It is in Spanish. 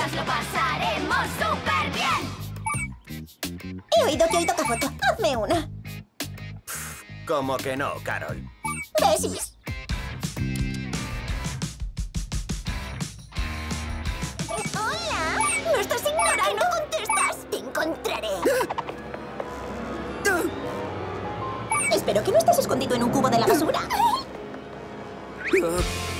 juntas lo pasaremos súper bien. He oído que hoy toca foto. Hazme una. ¿Cómo que no, Carol? Besis. Hola. ¿No estás ignorando? ¿No contestas? Te encontraré. Espero que no estés escondido en un cubo de la basura.